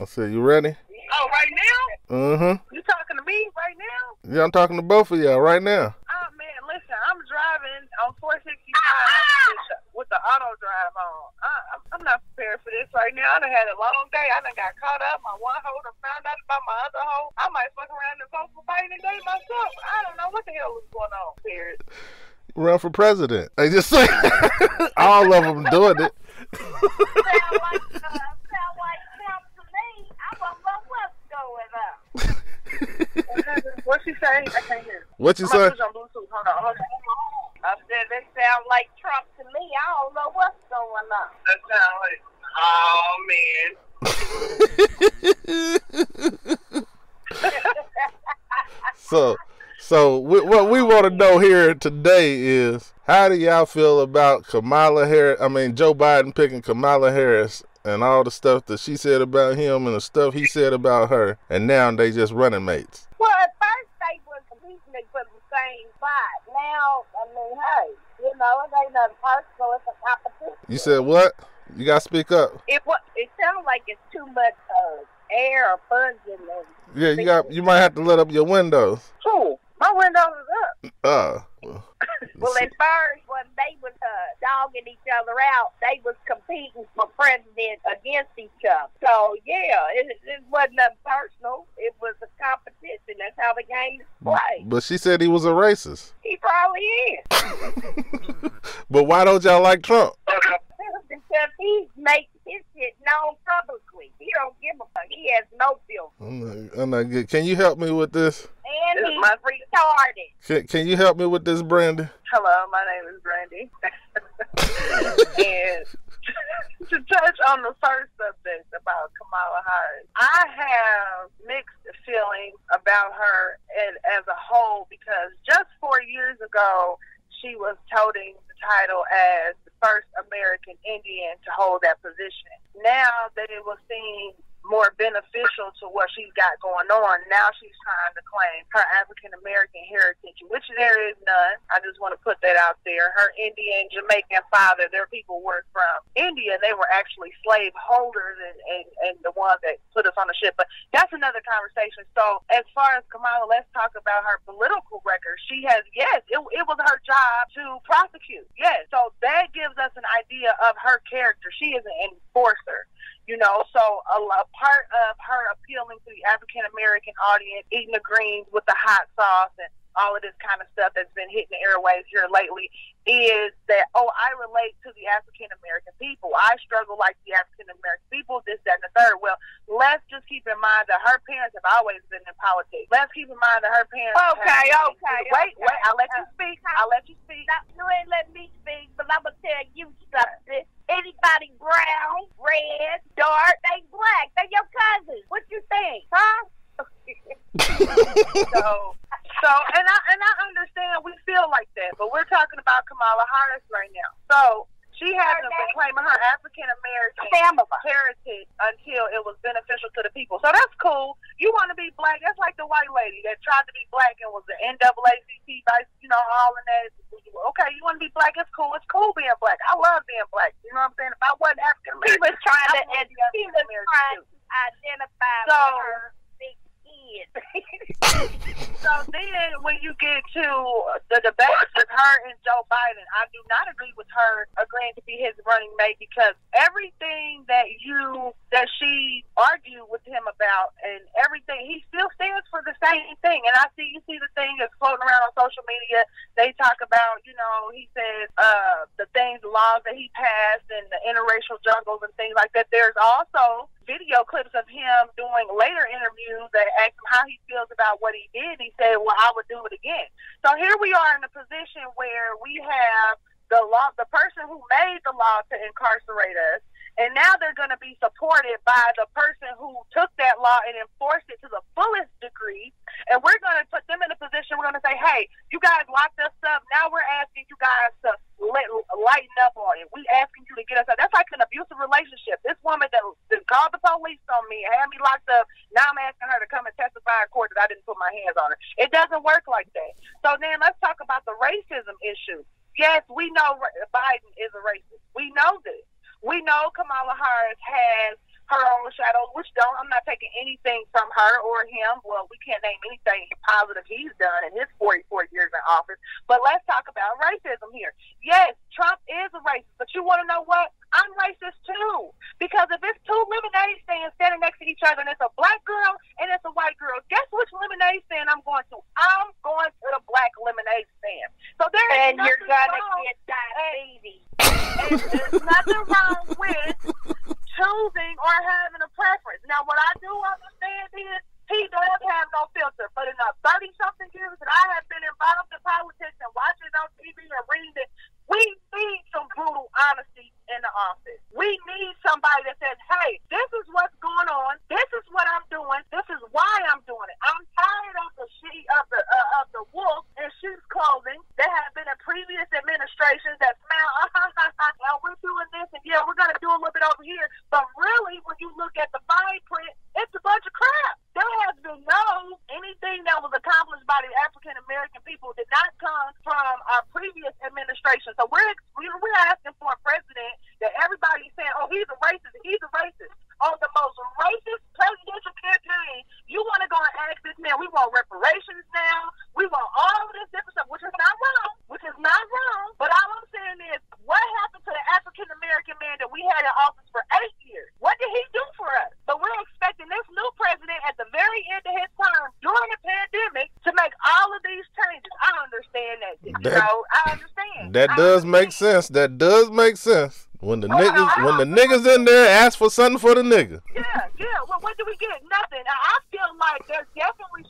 I said, you ready? Oh, right now? Mm-hmm. You talking to me right now? Yeah, I'm talking to both of y'all right now. Oh man, listen, I'm driving on 465 with the auto drive on. I, I'm- I'm not prepared for this right now. I done had a long day. I done got caught up. My one hoe done found out about my other hoe. I might fuck around and vote for Biden today myself. I don't know what the hell is going on. Period. Run for president. I just say all of them doing it. sound like uh, sound like Trump to me. I don't know what's going on. What happened? What she say? I can't hear. What you I'm say? put on Bluetooth. Hold on. Hold on. I said they sound like Trump to me. I don't know what's going on. That sound like. Oh man. So, so we, what we want to know here today is how do y'all feel about Kamala Harris? I mean, Joe Biden picking Kamala Harris and all the stuff that she said about him and the stuff he said about her, and now they just running mates. Well, at first they were competing for the same spot. Now, I mean, hey, you know, it ain't nothing personal. It's a competition. You said what? You gotta speak up. It it sounds like it's too much uh, air or buzzing. And, Yeah, you got. You might have to let up your windows. Who? My windows is up. Uh. Well, well, at first when they was uh, dogging each other out, they was competing for president against each other. So yeah, it, it wasn't nothing personal. It was a competition. That's how the game is played. But she said he was a racist. He probably is. But why don't y'all like Trump? because he makes his shit known publicly. He don't give a fuck. He has no filter. I'm not, I'm not good. Can you help me with this? And This is he's my- retarded. Can, can you help me with this, Brandy? Hello, my name is Brandy. and to touch on the first subject about Kamala Harris, I have mixed feelings about her as, as a whole because just four years ago, she was toting the title as the first American Indian to hold that position. Now that it was seen more beneficial to what she's got going on. Now she's trying to claim her African American heritage, which there is none. I just want to put that out there. Her Indian Jamaican father, their people were from India. They were actually slave holders and, and, and the ones that put us on the ship. But that's another conversation. So as far as Kamala, let's talk about her political record. She has, yes, it, it was her job to prosecute. Yes. So that gives us an idea of her character. She is an enforcer. You know, so a, a part of her appealing to the African American audience, eating the greens with the hot sauce and all of this kind of stuff that's been hitting the airways here lately is that, oh, I relate to the African American people. I struggle like the African American people, this, that, and the third. Well, let's just keep in mind that her parents have always been in politics. Let's keep in mind that her parents. Okay, have- okay, Wait, okay. wait, I'll let you speak. I'll let you speak. Stop, you ain't letting me speak, but I'm gonna tell you something. Anybody brown, red, dark, they black. They your cousins. What you think, huh? So, so, and I and I understand we feel like that, but we're talking about Kamala Harris right now. So she hasn't been claiming her African American heritage until it was beneficial to the people. So that's cool. You want to be black? That's like the white lady that tried to be black and was the NAACP vice, you know, all in that. Okay, you want to be black? It's cool. It's cool being black. I love being black. You know what I'm saying? If I wasn't African He was trying to, I would be he was trying to identify So- with her big kid. So then, when you get to the debate with her and Joe Biden, I do not agree with her agreeing to be his running mate because everything that you that she argued with him about and everything, he still stands for the same thing. And I see you see the thing that's floating around on social media. They talk about, you know, he says uh, the things, laws that he passed, and the interracial jungles and things like that. There's also video clips of him doing later interviews that asked him how he feels about what he did. He said, "Well, I would do it again." So here we are in a position where we have the law, the person who made the law to incarcerate us, and now they're going to be supported by the person who took that law and enforced it to the fullest degree. And we're going to put them in a position. We're going to say, "Hey, you guys locked us up. Now we're asking you guys to let, lighten up on it. We asking you to get us out." That's like an abusive relationship. This woman that called the police on me, had me locked up. Now I'm asking her to come and testify in court that I didn't put my hands on her. It doesn't work like that. So then let's talk about the racism issue. Yes, we know Biden is a racist. We know this. We know Kamala Harris has her own shadows, which don't. I'm not taking anything from her or him. Well, we can't name anything positive he's done in his 44 years in office. But let's talk about racism here. Yes, Trump is a racist, but you want to know what? I'm racist too. Because if it's two lemonade stands standing next to each other and it's a black girl and it's a white girl, guess which lemonade stand I'm going to? I'm going to the black lemonade stand. So there is and you're gonna wrong. get diabetes. and there's nothing wrong with that does make sense. That does make sense. When the oh, niggas, no, when the niggas in there ask for something for the nigga. Yeah, yeah. Well, what do we get? Nothing. I feel like there's definitely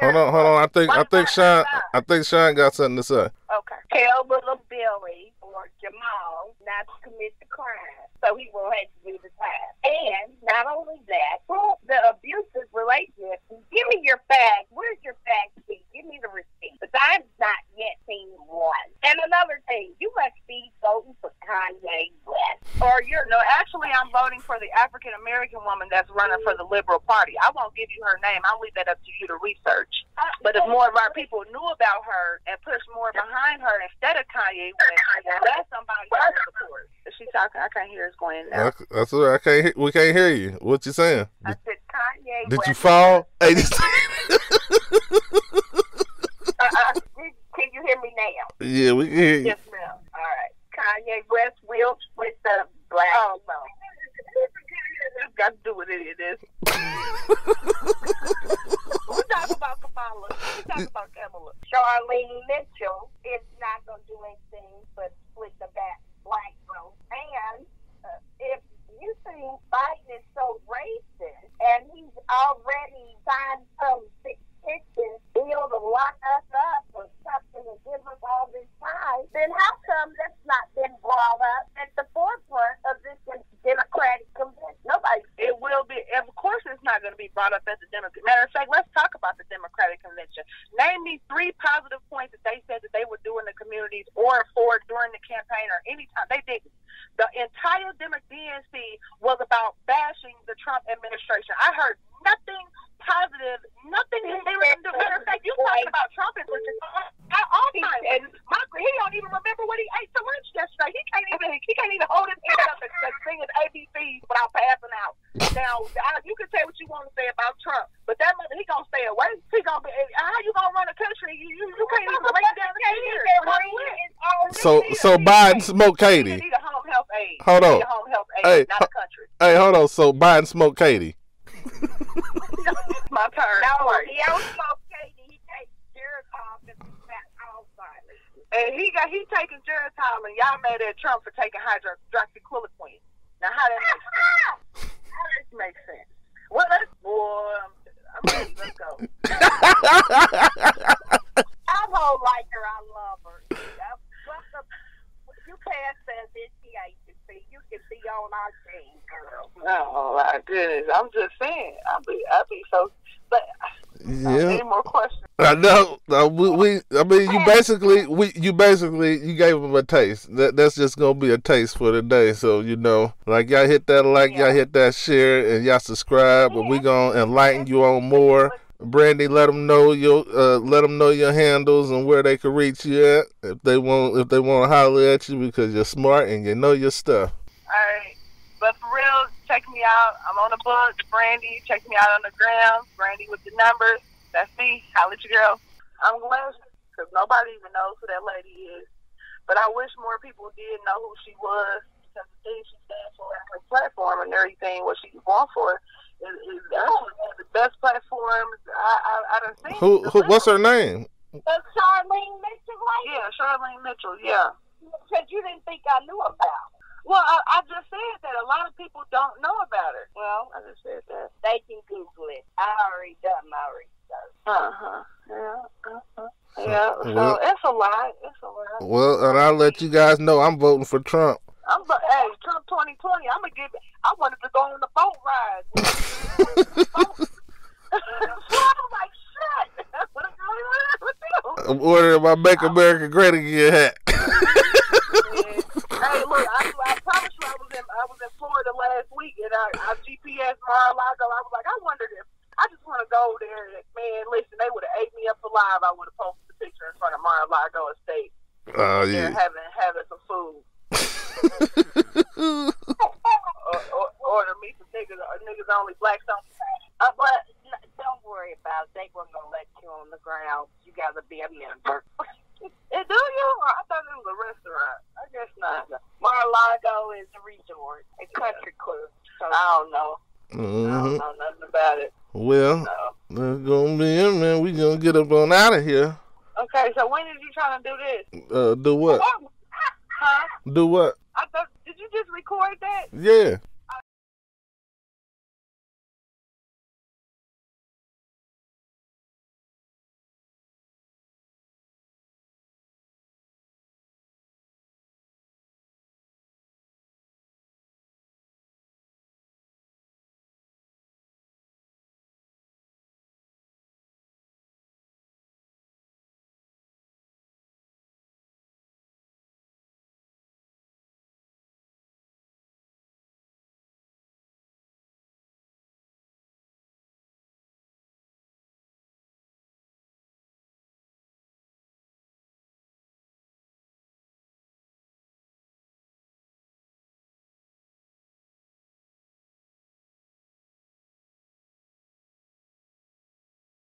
Hold on, hold on. I think I think Sean I think Sean got something to say. Okay. Tell little Billy or Jamal not to commit the crime, so he won't have to do the time. And not only that, well, the abusive relationship. Give me your facts. Where's your facts? Give me the receipt. Because I've Actually, I'm voting for the African American woman that's running for the Liberal Party. I won't give you her name. I'll leave that up to you to research. But if more of our people knew about her and pushed more behind her instead of Kanye, that's somebody I support. She's talking. I can't hear us going now. That's, that's I can't. We can't hear you. What you saying? I said Kanye. Did West. you fall? Hey, uh, uh can you hear me now? Yeah, we can hear you. Yes, ma'am. All right. Kanye West will with the black. Oh no. It's got to do with any of this. We're talking about Kamala. We're talking about Kamala. Charlene Mitchell is not going to do anything but split the back black vote. And uh, if you think Biden is so racist and he's already signed some fictitious deal to lock us up or something and give us all this time, then how come that's so he need- Biden smoke He Katie. need a home health aid. Hold on. need a home health aid, Hey, not a country. Hey, hold on. So Biden smoke Katie. It's my turn. No, Sorry. he don't smoke Katie. He takes Geritol because he's Alzheimer's. And he got he taking Geritol, and y'all mad at Trump for taking hydroxychloroquine. Now how that makes sense? How that makes sense? Well, let's boy. I'm, I'm ready. Let's go. I don't like her. I love her. But the- You can't say she ain't to be. You can be on our team, girl. Oh my goodness! I'm just saying. I'll be I'll be so. But uh, Yeah. any more questions? I know. Uh, we, we, I mean, you basically, we, you basically, you gave them a taste. That, that's just gonna be a taste for the day. So you know, like y'all hit that like, y'all hit that share, and y'all subscribe. And we gonna enlighten you on more. Brandy, let them know your, uh, let them know your handles and where they can reach you at if they want, if they want to holler at you because you're smart and you know your stuff. All right. But for real, check me out. I'm on the book, Brandy. Check me out on the ground, Brandy with the numbers. That's me. Holla at your girl. I'm glad because nobody even knows who that lady is. But I wish more people did know who she was because the things she stands for and her platform and everything, what she's going for, is, is actually one of the best platforms I, I, I done seen. Who, who, what's her name? The Charlene Mitchell lady Yeah, Charlene Mitchell. Yeah. Because you didn't think I knew about. Well, I, I just said that a lot of people don't know about her. Well, I just said that. they can Google it. I already done my research. Uh huh. Yeah. Uh-huh. Yeah. So Well- it's a lot. It's a lot. Well, and I'll let you guys know I'm voting for Trump. I'm but hey, Trump 2020. I'm gonna give. I wanted to go on the boat ride. so I'm like, shit. What am I with you? I'm ordering my Make America Great Again hat. hey, look, I, I promise you, I was in I was in Florida last week, and I, I GPS Mar-a-Lago. I was like, I wondered if I just want to go there. And, man, listen, they would have ate me up alive. I would have posted the picture in front of Mar-a-Lago Estate. Oh They're yeah. having having some food. or, or, order me some niggas, or niggas only blacks don't. Uh, but n- don't worry about it. They weren't going to let you on the ground. You got to be a member. And do you? Or I thought it was a restaurant. I guess not. Mar-a-Lago is a resort, a country club. So I don't know. I hmm don't know nothing about it. Well, No. that's gonna be it, man. We gonna get up on out of here. Okay, so when did you try to do this? Uh, do what? Huh? Do what? I thought. Did you just record that? Yeah.